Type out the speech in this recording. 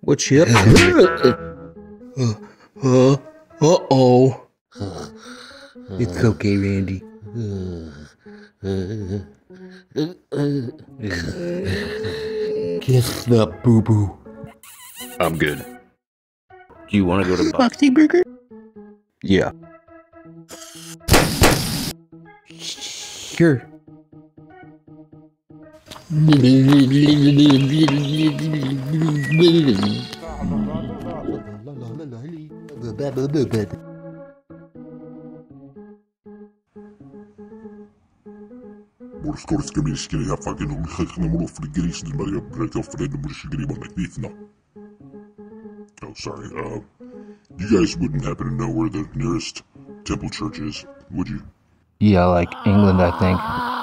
What ship? uh, uh, uh-oh. It's okay, Randy. Kiss the boo-boo. I'm good. Do you want to go to Boxy Burger? Yeah. Sure. This no. Oh sorry. Uh you guys wouldn't happen to know where the nearest temple church is, would you? Yeah, like England, I think.